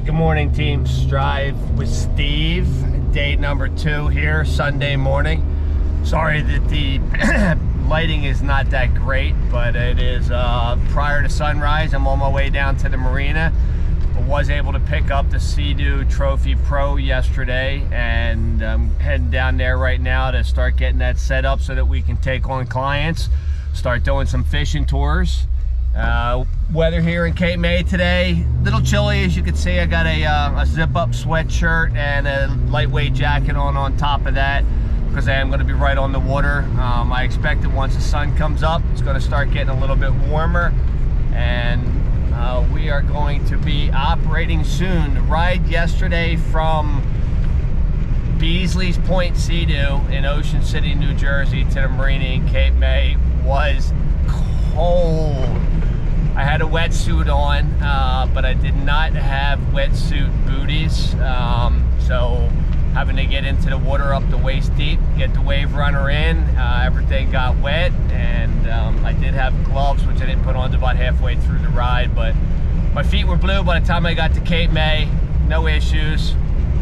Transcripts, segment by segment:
Good morning, team. Strive with Steve. Day number two here, Sunday morning. Sorry that the lighting is not that great, but it is uh, prior to sunrise. I'm on my way down to the marina. I was able to pick up the Sea-Doo Trophy Pro yesterday, and I'm heading down there right now to start getting that set up so that we can take on clients, start doing some fishing tours. Uh, weather here in Cape May today, little chilly as you can see. I got a, uh, a zip-up sweatshirt and a lightweight jacket on on top of that because I am going to be right on the water. Um, I expect that once the sun comes up, it's going to start getting a little bit warmer and uh, we are going to be operating soon. The ride yesterday from Beesley's Point Sea-Doo in Ocean City, New Jersey to the marina in Cape May was cold. I had a wetsuit on, uh, but I did not have wetsuit booties. Um, so having to get into the water up to waist deep, get the wave runner in, uh, everything got wet, and um, I did have gloves, which I didn't put on about halfway through the ride, but my feet were blue by the time I got to Cape May, no issues.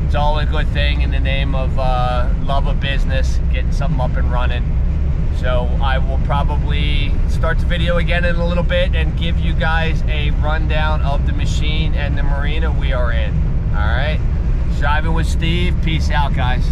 It's all a good thing in the name of uh, love of business, getting something up and running. So I will probably start the video again in a little bit and give you guys a rundown of the machine and the marina we are in. All right, driving with Steve. Peace out, guys.